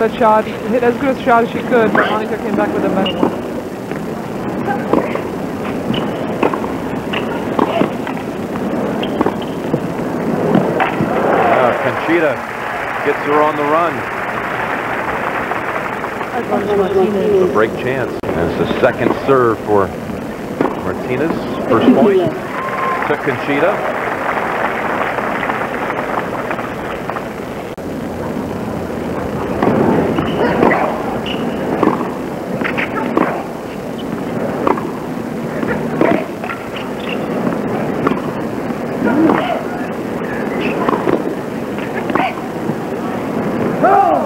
that shot, hit as good a shot as she could, but Monica came back with a better one. Uh, Conchita gets her on the run. A break chance. And it's a second serve for Martinez. First point to Conchita.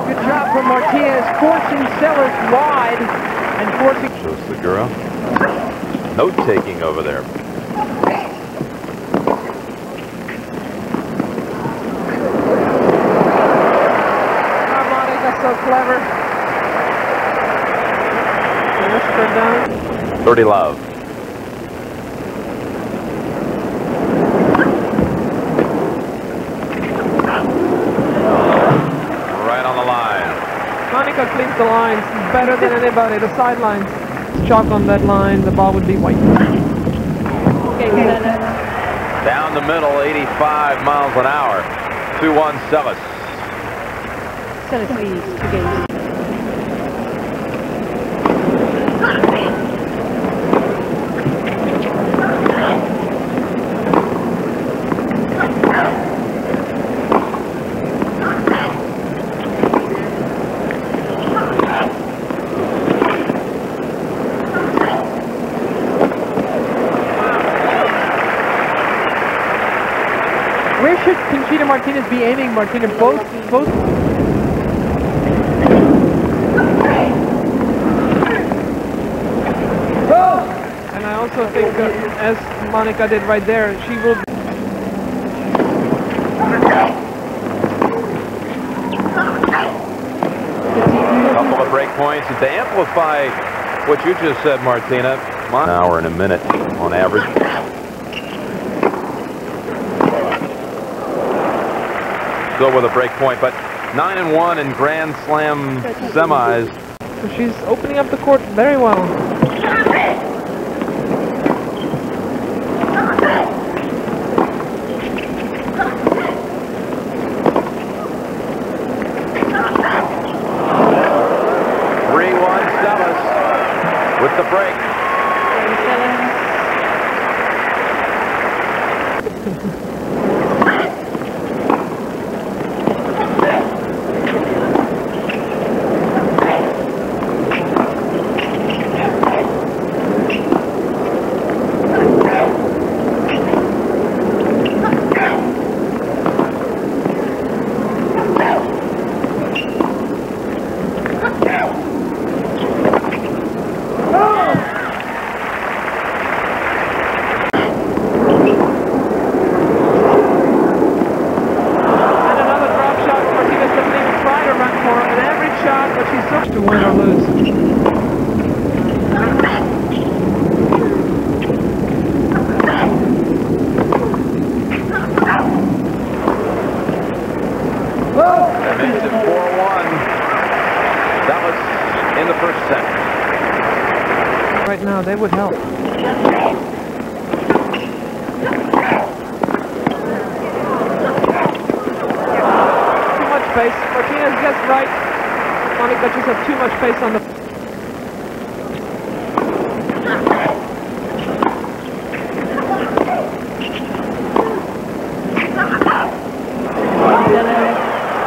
Good job from Martinez, forcing Seles wide and forcing... Shows Segura. Note taking over there. Oh, Monica, so clever. 30 love. Right on the line. Monica cleans the lines better than anybody. The sidelines. Chalk on that line, the ball would be white. Okay, Down the middle, 85 miles an hour. 2-1 Seles. Set it please, two games. Where should Conchita Martinez be aiming, Martina. Both, both. And I also think, uh, as Monica did right there, she will. couple of break points. To amplify what you just said, Martina, an hour and a minute on average. Still with a break point, but 9 and 1 in Grand Slam semis. So she's opening up the court very well. Three one Seles with the break. And another drop shot. Martinez doesn't even try to run for an average shot, but she's so to win or lose. That makes it 4-1. Seles in the first set. They would help. Too much pace. Martinez gets right. Monica just have too much pace on the.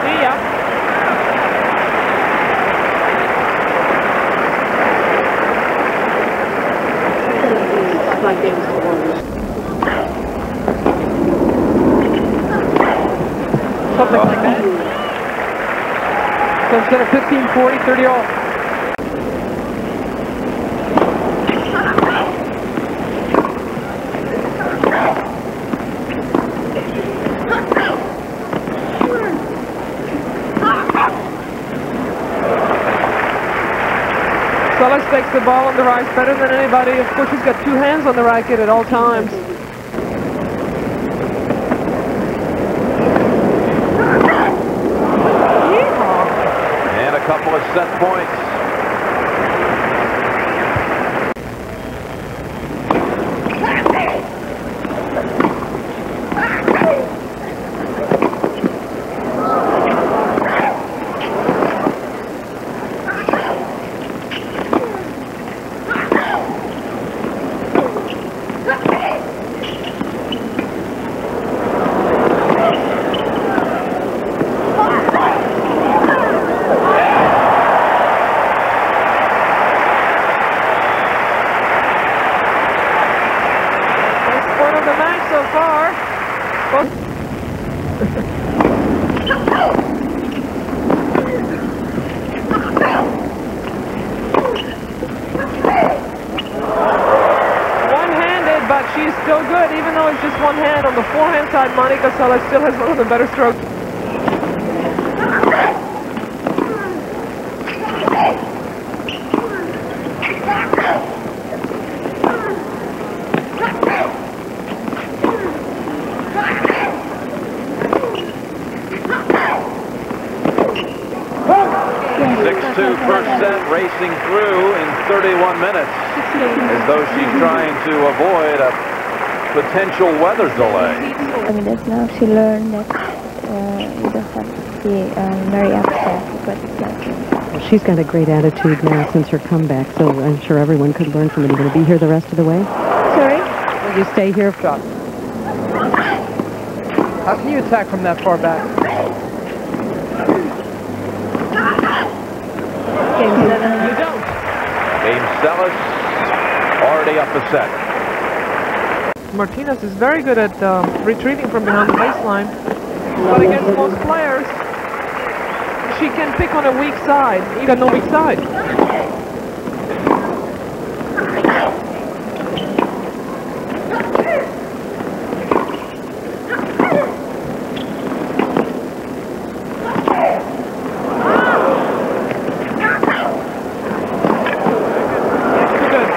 See ya. Five games to one. Something like that. So instead of 15, 40, 30 all. Seles takes the ball on the right better than anybody. Of course, he's got two hands on the racket at all times. Yeehaw. And a couple of set points. Best point of the match so far. Both One-handed, but she's still good, even though it's just one hand. On the forehand side, Monica Seles still has one of the better strokes. Six-two first set, racing through in 31 minutes, as though she's trying to avoid a potential weather delay. I mean, that's now she learned that uh, you don't have to be uh, very upset, but like, Well, she's got a great attitude now since her comeback, so I'm sure everyone could learn from it. Are you going to be here the rest of the way? sorry? Will you stay here? Shot. How can you attack from that far back? Game seven. You don't. Game Seles already up a set. Martinez is very good at um, retreating from behind the baseline, but against most players, she can pick on a weak side. even no weak side. Good.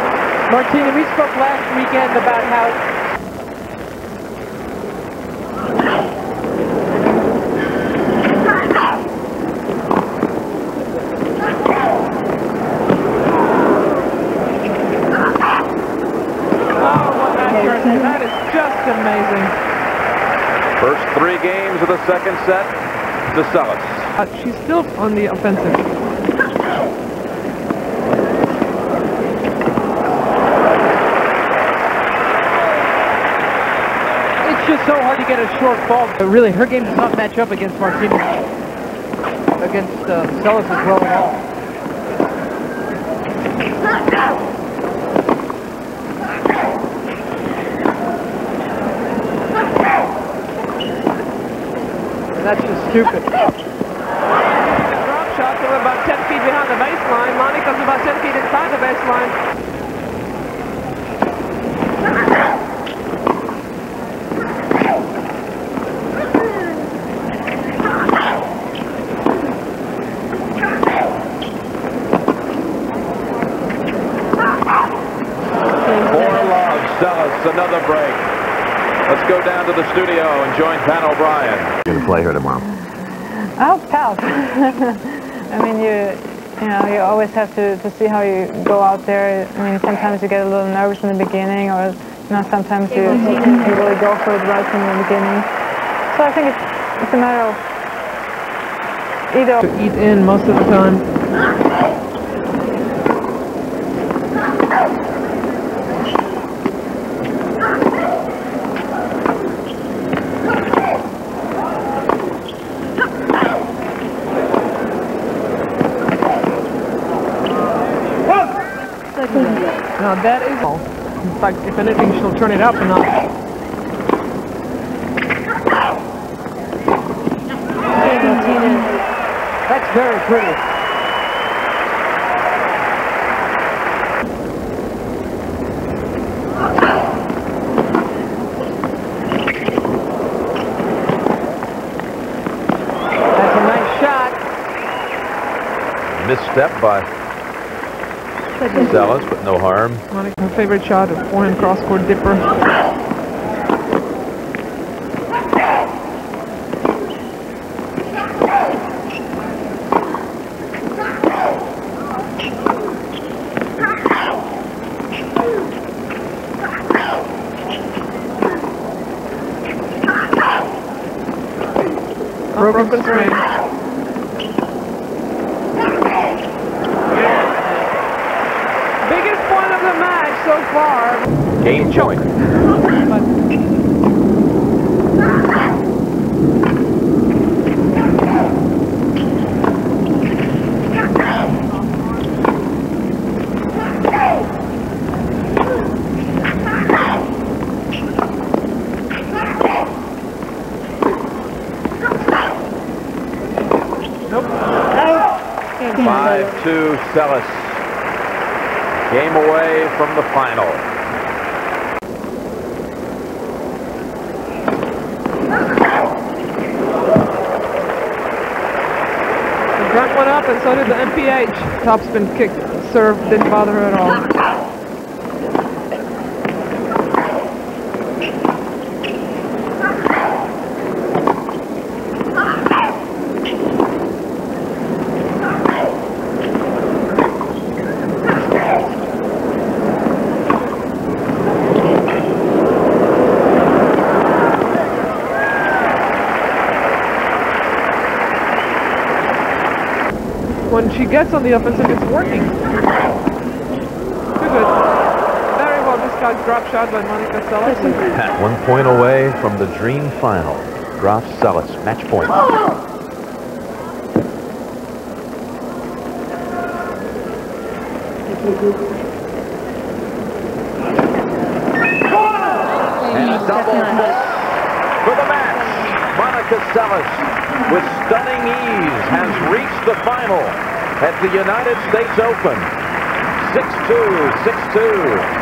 Martina, we spoke last weekend about how Oh, what that jersey. That is just amazing. First three games of the second set to Seles. Uh, she's still on the offensive. It's just so hard to get a short ball. But really, her game does not match up against Martinez. Against uh, Seles as well. And that's just stupid. Drop shot, were about 10 feet behind the baseline. Monica's about 10 feet inside the baseline. Four love, Seles, another break. Let's go down to the studio and join Pat O'Brien. You're going to play her tomorrow. I hope help. I mean, you, you know, you always have to, to see how you go out there. I mean, sometimes you get a little nervous in the beginning, or you know, sometimes you, you really go for it right from the beginning. So I think it's, it's a matter of either. To eat in most of the time. Now that is all. In fact, if anything, she'll turn it up a notch. That's very pretty. That's a nice shot. Misstep by Seles, but no harm. My favorite shot of forehand cross-court dipper. Broken, string. So far. Game point. Nope. 5-2 Seles. Game away from the final. Grunt went up and so did the MPH. Topspin kick serve didn't bother her at all. Gets on the offensive, it's working. Too good. Very well disguised drop shot by Monica Seles. At one point away from the dream final. Graf Seles, match point. And a double for the match. Monica Seles, with stunning ease, has reached the final at the United States Open. 6-2, 6-2.